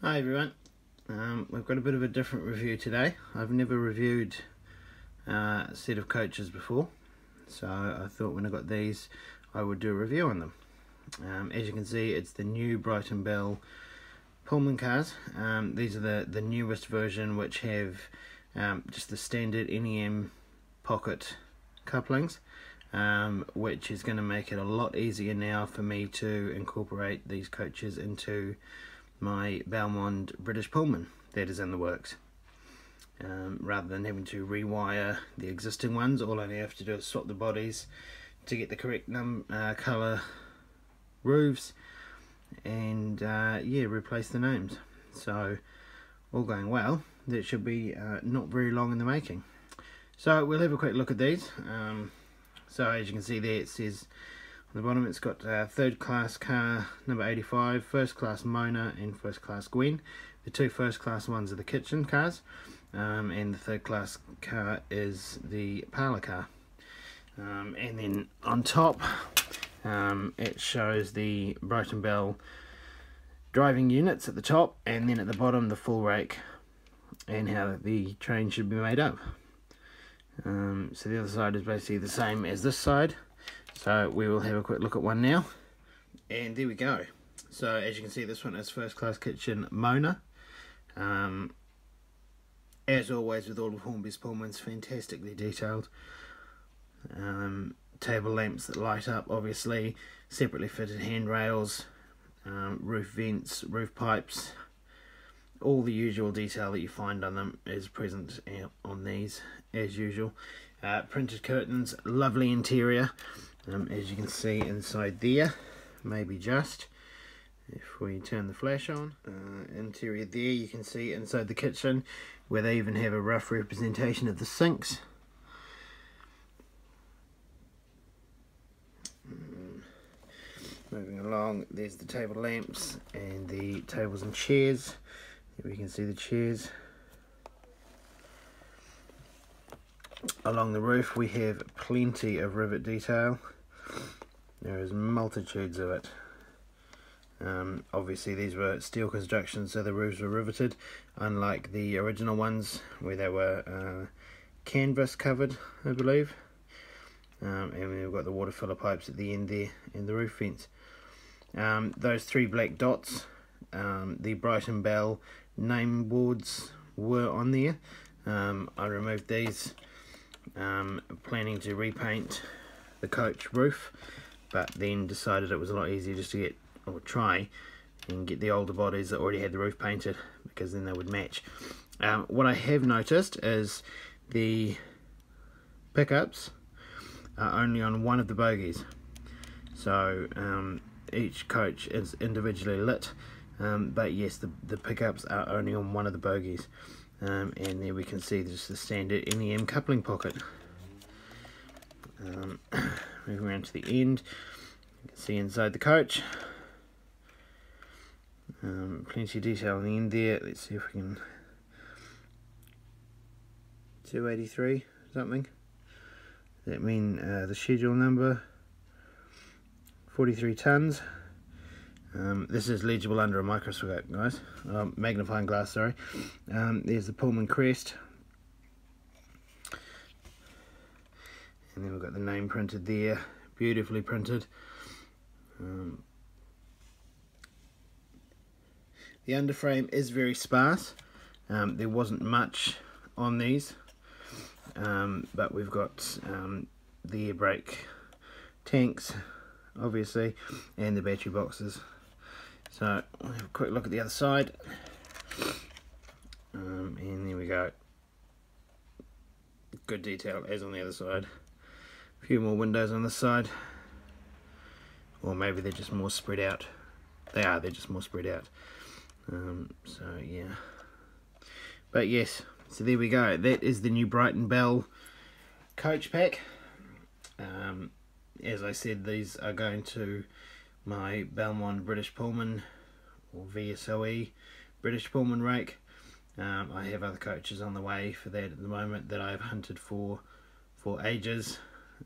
Hi everyone, um, we've got a bit of a different review today. I've never reviewed uh, a set of coaches before, so I thought when I got these I would do a review on them. Um, as you can see it's the new Brighton Belle Pullman cars. Um, these are the, the newest version which have um, just the standard NEM pocket couplings. Um, which is going to make it a lot easier now for me to incorporate these coaches into my Belmond British Pullman that is in the works. Um, rather than having to rewire the existing ones, all I have to do is swap the bodies to get the correct num uh, colour roofs and uh, yeah, replace the names. So, all going well, that should be uh, not very long in the making. So, we'll have a quick look at these. Um, so, as you can see there, it says the bottom it's got uh, third class car number 85, first class Mona and first class Gwen. The two first class ones are the kitchen cars um, and the third class car is the parlour car. Um, and then on top um, it shows the Brighton Belle driving units at the top and then at the bottom the full rake and how the train should be made up. Um, so the other side is basically the same as this side. So we will have a quick look at one now. And there we go. So as you can see, this one is First Class Kitchen Mona. Um, as always with all of Hornby's Pullmans, fantastically detailed. Um, table lamps that light up, obviously. Separately fitted handrails, um, roof vents, roof pipes. All the usual detail that you find on them is present on these, as usual. Uh, printed curtains, lovely interior um, as you can see inside there maybe just if we turn the flash on uh, interior there you can see inside the kitchen where they even have a rough representation of the sinks. Mm. moving along there's the table lamps and the tables and chairs. Here we can see the chairs. Along the roof we have plenty of rivet detail there is multitudes of it. Um, obviously these were steel construction so the roofs were riveted unlike the original ones where they were uh, canvas covered I believe. Um, and we've got the water filler pipes at the end there and the roof vents um, those three black dots um, the Brighton Belle name boards were on there. Um, I removed these um, planning to repaint the coach roof but then decided it was a lot easier just to get or try and get the older bodies that already had the roof painted because then they would match. Um, what I have noticed is the pickups are only on one of the bogies so um, each coach is individually lit um, but yes the, the pickups are only on one of the bogies um, and there we can see just the standard NEM coupling pocket um, moving around to the end, you can see inside the coach. Um, plenty of detail on the end there. Let's see if we can. 283 something. That mean uh, the schedule number? 43 tons. Um, this is legible under a microscope, guys. Um, magnifying glass, sorry. Um, there's the Pullman crest, and then we've got the name printed there. Beautifully printed. Um, the underframe is very sparse. Um, there wasn't much on these. Um, but we've got um, the air brake tanks obviously and the battery boxes. So we'll have a quick look at the other side. Um, and there we go. Good detail as on the other side a few more windows on this side. Or maybe they're just more spread out. They are, they're just more spread out. Um, so, yeah. But yes, so there we go. That is the new Brighton Belle coach pack. Um, as I said, these are going to my Belmond British Pullman or VSOE British Pullman rake. Um, I have other coaches on the way for that at the moment that I've hunted for for ages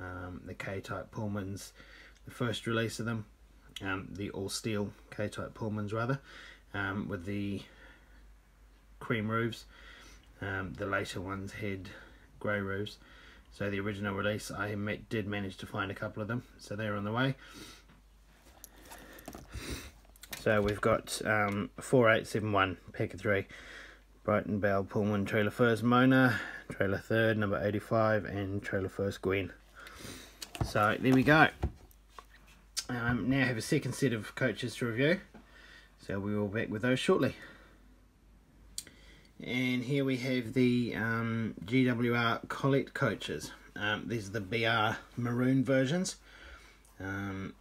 um, the K-type Pullmans, the first release of them, um, the all steel K-type Pullmans rather, um, with the cream roofs. Um, the later ones had grey roofs. So the original release, I did manage to find a couple of them. So they're on the way. So we've got um, 4871 pack of three. Brighton Belle Pullman Trailer First Mona, Trailer Third number 85 and Trailer First Gwen. So there we go. Um, now have a second set of coaches to review. So we will back with those shortly. And here we have the um, GWR Collett coaches. Um, these are the BR maroon versions. Um,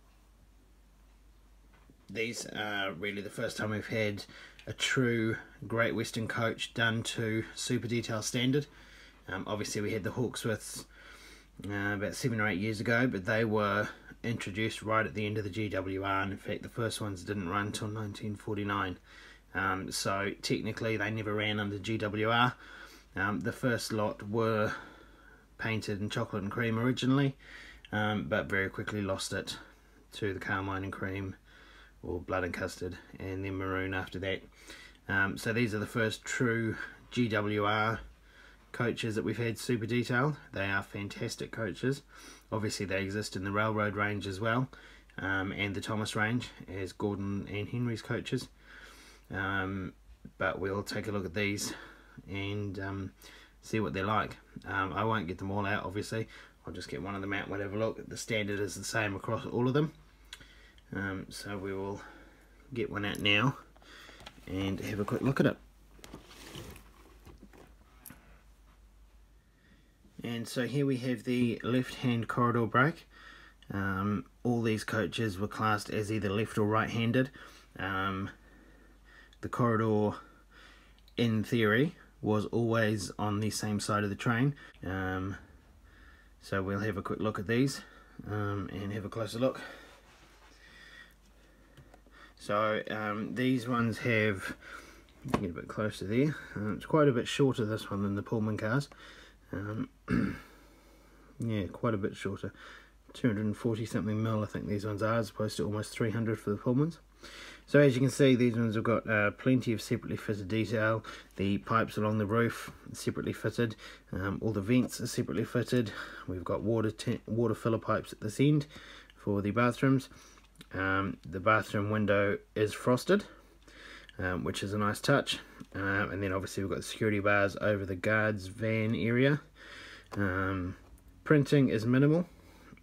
these are really the first time we've had a true Great Western coach done to super detail standard. Um, obviously we had the Hawksworths uh, about seven or eight years ago, but they were introduced right at the end of the GWR, and in fact the first ones didn't run until 1949. Um, so technically they never ran under GWR. Um, the first lot were painted in chocolate and cream originally, um, but very quickly lost it to the carmine and cream or blood and custard and then maroon after that. Um, so these are the first true GWR coaches that we've had super detailed. They are fantastic coaches. Obviously they exist in the railroad range as well um, and the Thomas range as Gordon and Henry's coaches. Um, but we'll take a look at these and um, see what they're like. Um, I won't get them all out obviously. I'll just get one of them out and have a look. The standard is the same across all of them. Um, so we will get one out now and have a quick look at it. And so here we have the left-hand corridor brake. Um, all these coaches were classed as either left or right-handed. Um, the corridor, in theory, was always on the same side of the train. Um, so we'll have a quick look at these um, and have a closer look. So um, these ones have, get a bit closer there, uh, it's quite a bit shorter this one than the Pullman cars. Um, yeah, quite a bit shorter. 240 something mil I think these ones are as opposed to almost 300 for the Pullmans. So as you can see these ones have got uh, plenty of separately fitted detail. The pipes along the roof separately fitted. Um, all the vents are separately fitted. We've got water water filler pipes at this end for the bathrooms. Um, the bathroom window is frosted, um, which is a nice touch. Um, and then obviously we've got security bars over the guards van area. Um, printing is minimal.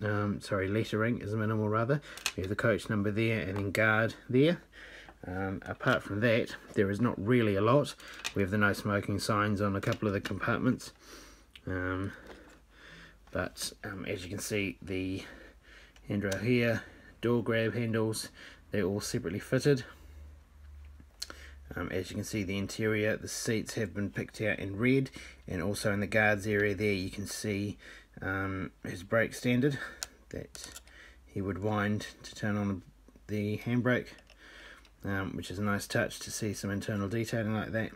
Um, sorry, lettering is minimal rather. We have the coach number there and then guard there. Um, apart from that, there is not really a lot. We have the no smoking signs on a couple of the compartments. Um, but as you can see, the handrail here door grab handles they're all separately fitted um, as you can see the interior the seats have been picked out in red and also in the guards area there you can see um, his brake standard that he would wind to turn on the handbrake um, which is a nice touch to see some internal detailing like that.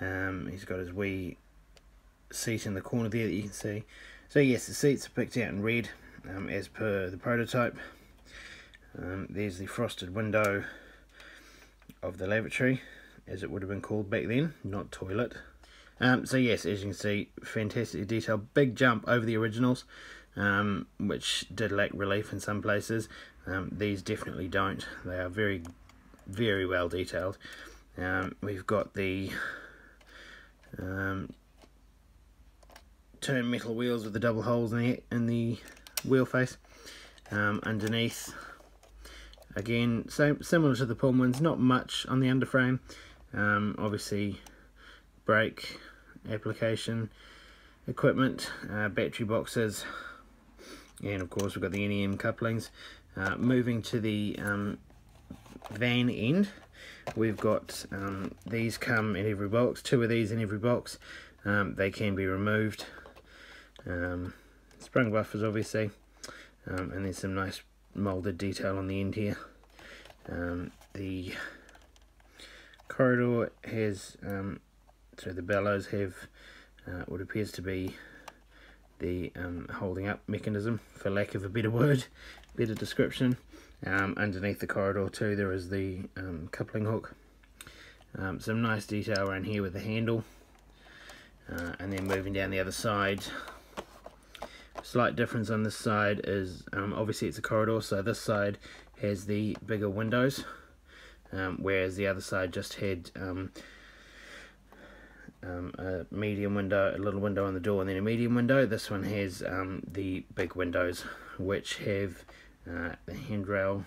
Um, he's got his wee seat in the corner there that you can see. So yes the seats are picked out in red um, as per the prototype. Um, there's the frosted window of the lavatory, as it would have been called back then, not toilet. Um, so yes, as you can see, fantastic detail, big jump over the originals, um, which did lack relief in some places. Um, these definitely don't. They are very, very well detailed. Um, we've got the um, turn metal wheels with the double holes in the, in the wheel face. Um, underneath Again, same, similar to the Pullmans, not much on the underframe. Um, obviously, brake application, equipment, uh, battery boxes, and of course we've got the NEM couplings. Uh, moving to the um, van end, we've got um, these come in every box, two of these in every box. Um, they can be removed. Um, sprung buffers obviously, um, and there's some nice molded detail on the end here. Um, the corridor has, um, so the bellows have uh, what appears to be the um, holding up mechanism, for lack of a better word, better description. Um, underneath the corridor too there is the um, coupling hook. Um, some nice detail around here with the handle. Uh, and then moving down the other side. Slight difference on this side is um, obviously it's a corridor, so this side has the bigger windows, um, whereas the other side just had um, um, a medium window, a little window on the door, and then a medium window. This one has um, the big windows, which have uh, the handrail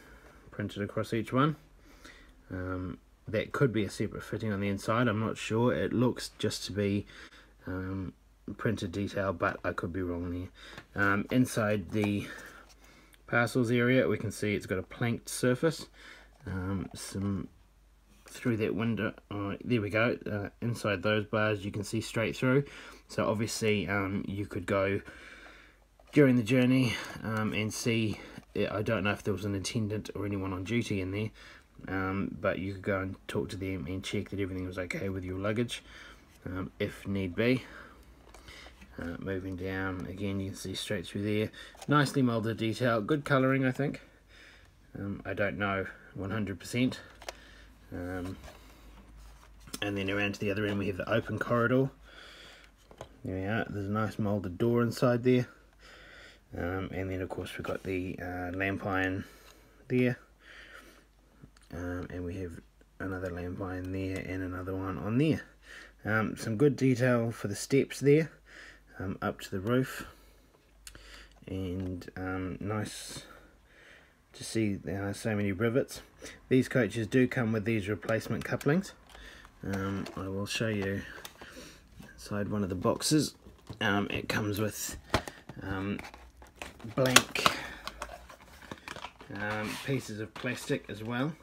printed across each one. Um, that could be a separate fitting on the inside. I'm not sure. It looks just to be um, printed detail, but I could be wrong there. Um, inside the parcels area, we can see it's got a planked surface. Um, some through that window. Uh, there we go. Uh, inside those bars, you can see straight through. So obviously, um, you could go during the journey um, and see. I don't know if there was an attendant or anyone on duty in there, um, but you could go and talk to them and check that everything was okay with your luggage, um, if need be. Uh, moving down again, you can see straight through there. Nicely molded detail, good colouring, I think. Um, I don't know 100%. Um, and then around to the other end we have the open corridor. There we are, there's a nice moulded door inside there. Um, and then of course we've got the uh, lamp iron there. Um, and we have another lamp iron there and another one on there. Um, some good detail for the steps there um, up to the roof. And um, nice to see there are so many rivets. These coaches do come with these replacement couplings. Um, I will show you inside one of the boxes. Um, it comes with um, blank um, pieces of plastic as well.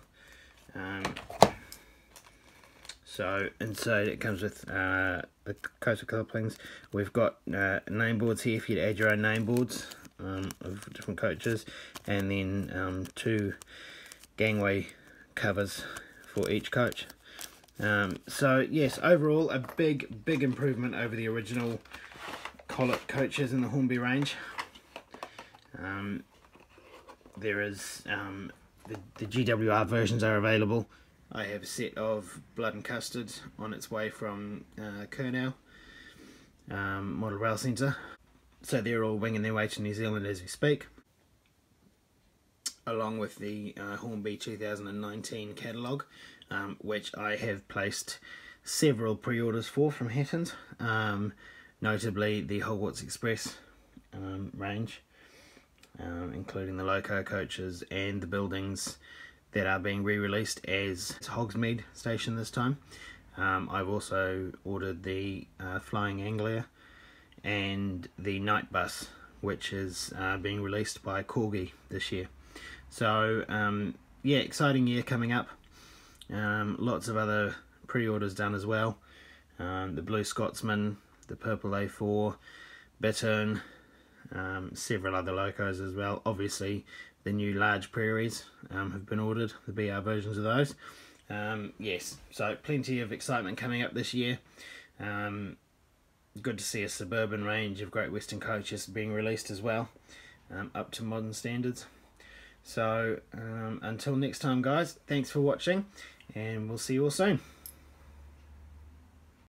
So inside it comes with uh, the coaster couplings. We've got uh, name boards here for you to add your own name boards um, of different coaches and then um, two gangway covers for each coach. Um, so yes, overall a big, big improvement over the original Collett coaches in the Hornby range. Um, there is um, the, the GWR versions are available. I have a set of Blood and Custard on its way from uh, Kernow um, Model Rail Centre. So they're all winging their way to New Zealand as we speak. Along with the uh, Hornby 2019 catalogue, um, which I have placed several pre-orders for from Hattons, um, notably the Hogwarts Express um, range, um, including the loco coaches and the buildings that are being re-released as Hogsmeade station this time. Um, I've also ordered the uh, Flying Anglia and the Night Bus, which is uh, being released by Corgi this year. So, um, yeah, exciting year coming up. Um, lots of other pre-orders done as well. Um, the Blue Scotsman, the Purple A4, Bittern, um, several other locos as well. Obviously, the new large prairies um, have been ordered, the BR versions of those. Um, yes, so plenty of excitement coming up this year. Um, good to see a suburban range of Great Western coaches being released as well, um, up to modern standards. So um, until next time guys, thanks for watching and we'll see you all soon.